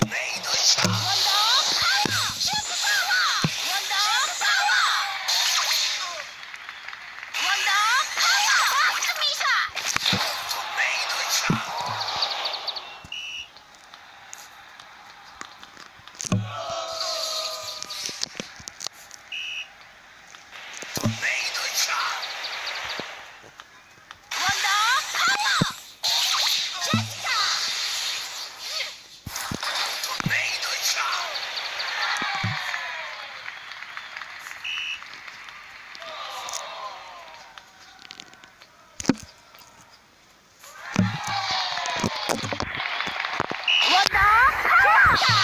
Tornado Shot. Yeah!